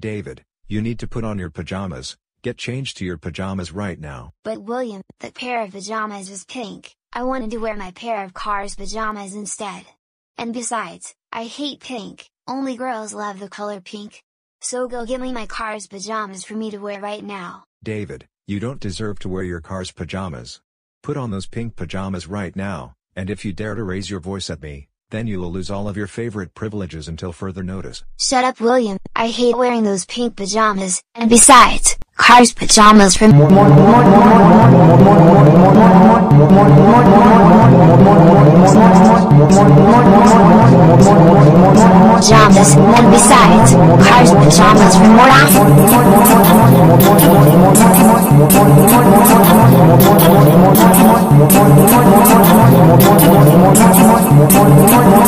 David, you need to put on your pajamas, get changed to your pajamas right now. But William, that pair of pajamas was pink, I wanted to wear my pair of Cars pajamas instead. And besides, I hate pink, only girls love the color pink. So go get me my Cars pajamas for me to wear right now. David, you don't deserve to wear your Cars pajamas. Put on those pink pajamas right now, and if you dare to raise your voice at me, then you will lose all of your favorite privileges until further notice. Shut up William, I hate wearing those pink pajamas, and besides, Cars pajamas from pajamas, and besides, Cars pajamas more morning, morning.